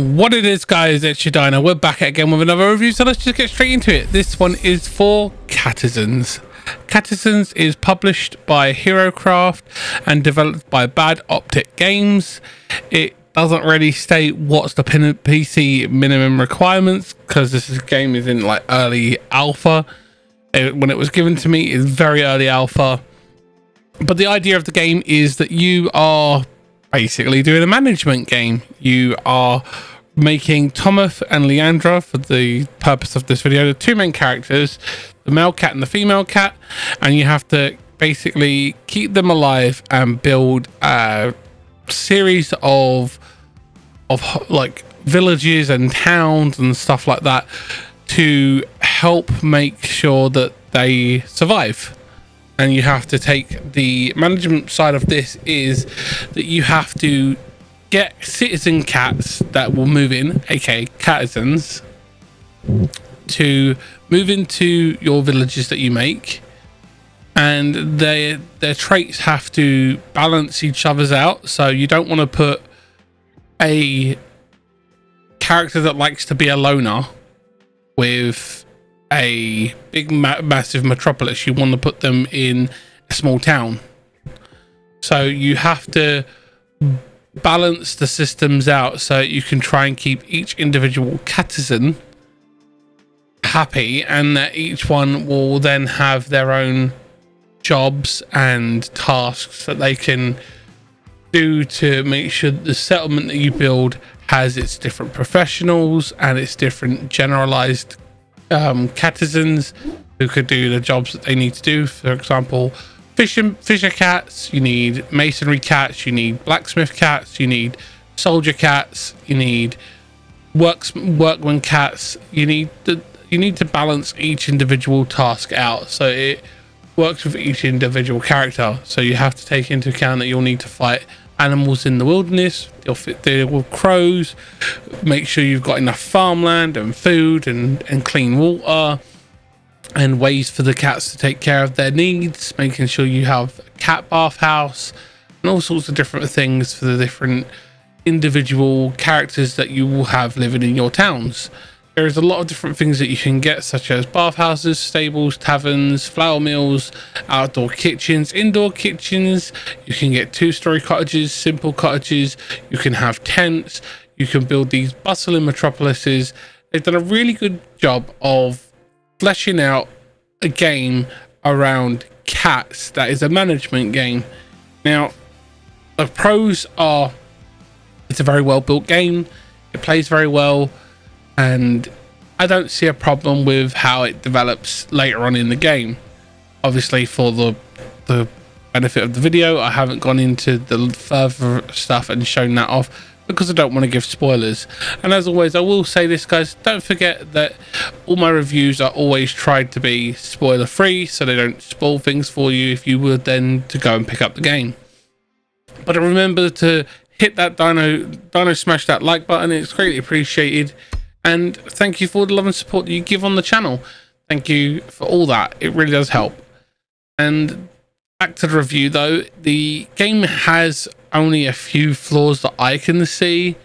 What it is, guys, it's Dino. We're back again with another review, so let's just get straight into it. This one is for Catizens. Catizens is published by HeroCraft and developed by Bad Optic Games. It doesn't really state what's the PC minimum requirements because this game is in like early alpha. It, when it was given to me, it's very early alpha. But the idea of the game is that you are basically doing a management game. You are making Tomoth and Leandra for the purpose of this video, the two main characters, the male cat and the female cat, and you have to basically keep them alive and build a series of of like villages and towns and stuff like that to help make sure that they survive and you have to take the management side of this is that you have to get citizen cats that will move in aka catizens to move into your villages that you make. And their their traits have to balance each other's out. So you don't want to put a character that likes to be a loner with a big ma massive metropolis you want to put them in a small town. So you have to balance the systems out so you can try and keep each individual catizen happy and that each one will then have their own jobs and tasks that they can do to make sure the settlement that you build has its different professionals and its different generalized um, catizens who could do the jobs that they need to do. For example, fisher, fisher cats, you need masonry cats, you need blacksmith cats, you need soldier cats, you need works workman cats. You need to you need to balance each individual task out so it works with each individual character. So you have to take into account that you'll need to fight animals in the wilderness, deal with crows, make sure you've got enough farmland and food and, and clean water and ways for the cats to take care of their needs, making sure you have a cat bathhouse and all sorts of different things for the different individual characters that you will have living in your towns. There's a lot of different things that you can get, such as bathhouses, stables, taverns, flour mills, outdoor kitchens, indoor kitchens. You can get two-story cottages, simple cottages. You can have tents. You can build these bustling metropolises. They've done a really good job of fleshing out a game around cats that is a management game. Now, the pros are it's a very well built game. It plays very well and I don't see a problem with how it develops later on in the game. Obviously, for the the benefit of the video, I haven't gone into the further stuff and shown that off because I don't want to give spoilers. And as always, I will say this, guys, don't forget that all my reviews are always tried to be spoiler free, so they don't spoil things for you if you were then to go and pick up the game. But remember to hit that dino, dino smash that like button, it's greatly appreciated and thank you for the love and support that you give on the channel. Thank you for all that. It really does help. And back to the review though, the game has only a few flaws that I can see.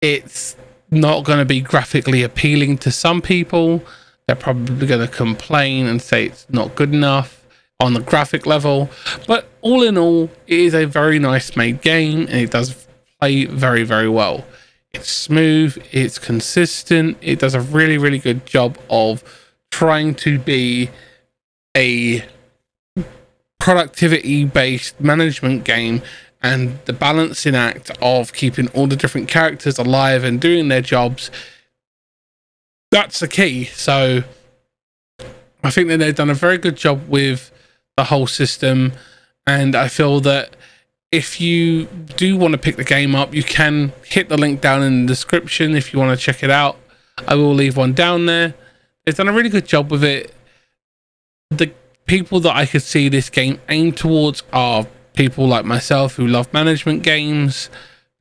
It's not going to be graphically appealing to some people. They're probably going to complain and say it's not good enough on the graphic level. But all in all, it is a very nice made game and it does play very, very well. It's smooth, it's consistent, it does a really, really good job of trying to be a productivity based management game and the balancing act of keeping all the different characters alive and doing their jobs that's the key. So i think that they've done a very good job with the whole system and i feel that if you do want to pick the game up, you can hit the link down in the description if you want to check it out. I will leave one down there. They've done a really good job with it. The people that I could see this game aimed towards are people like myself who love management games,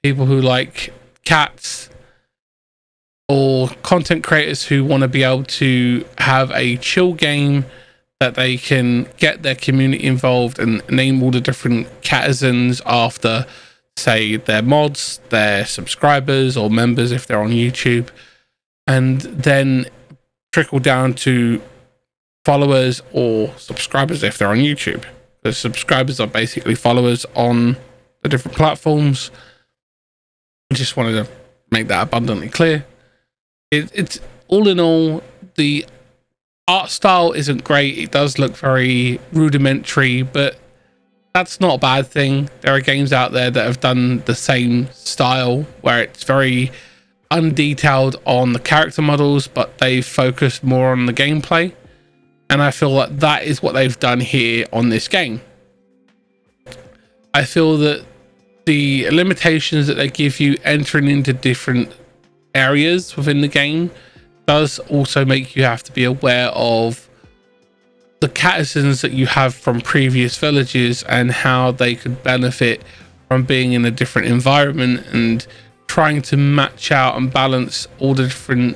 people who like cats, or content creators who want to be able to have a chill game that they can get their community involved and name all the different catizens after say their mods, their subscribers or members if they're on YouTube, and then trickle down to followers or subscribers if they're on YouTube. The subscribers are basically followers on the different platforms. I just wanted to make that abundantly clear. It, it's all in all, the art style isn't great. It does look very rudimentary, but that's not a bad thing. There are games out there that have done the same style where it's very undetailed on the character models, but they've focused more on the gameplay. And I feel like that is what they've done here on this game. I feel that the limitations that they give you entering into different areas within the game does also make you have to be aware of the catizens that you have from previous villages and how they could benefit from being in a different environment and trying to match out and balance all the different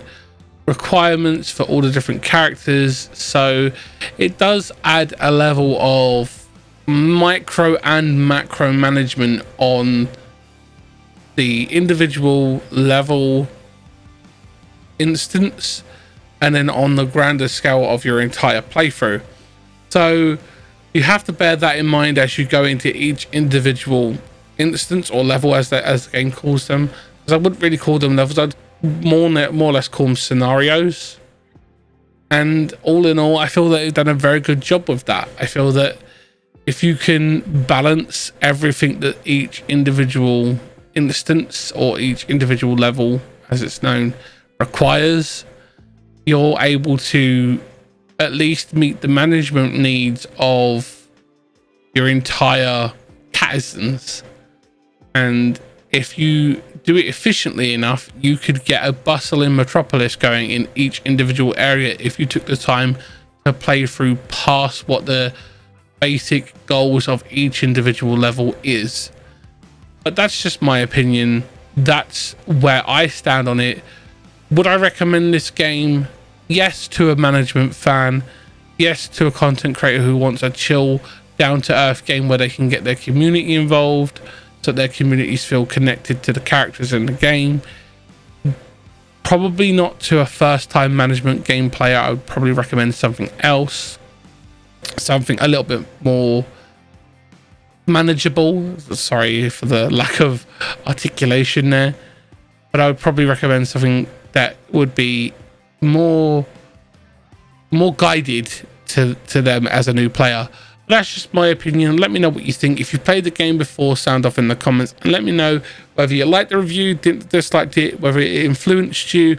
requirements for all the different characters. So it does add a level of micro and macro management on the individual level instance and then on the grander scale of your entire playthrough. So you have to bear that in mind as you go into each individual instance or level as the, as the game calls them. Because i wouldn't really call them levels i'd more more or less call them scenarios. And all in all i feel that they've done a very good job with that. I feel that if you can balance everything that each individual instance or each individual level as it's known requires you're able to at least meet the management needs of your entire catizens and if you do it efficiently enough, you could get a bustling metropolis going in each individual area if you took the time to play through past what the basic goals of each individual level is. But that's just my opinion. That's where I stand on it. Would I recommend this game? Yes, to a management fan. Yes, to a content creator who wants a chill, down to earth game where they can get their community involved so their communities feel connected to the characters in the game. Probably not to a first time management game player. I would probably recommend something else. Something a little bit more manageable. Sorry for the lack of articulation there. But I would probably recommend something would be more more guided to, to them as a new player that's just my opinion. Let me know what you think. If you've played the game before, sound off in the comments and let me know whether you liked the review, didn't disliked it, whether it influenced you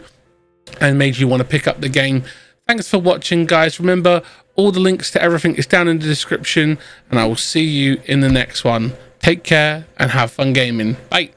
and made you want to pick up the game. Thanks for watching, guys. Remember, all the links to everything is down in the description, and I will see you in the next one. Take care and have fun gaming. Bye.